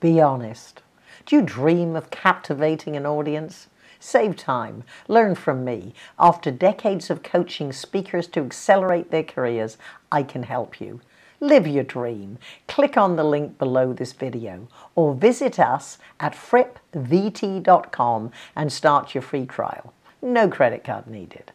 Be honest. Do you dream of captivating an audience? Save time. Learn from me. After decades of coaching speakers to accelerate their careers, I can help you. Live your dream. Click on the link below this video or visit us at frippvt.com and start your free trial. No credit card needed.